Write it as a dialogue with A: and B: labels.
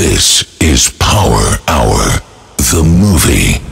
A: This is Power Hour, the movie.